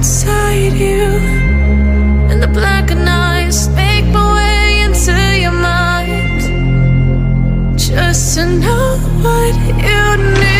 inside you. And the black eyes make my way into your mind. Just to know what you need.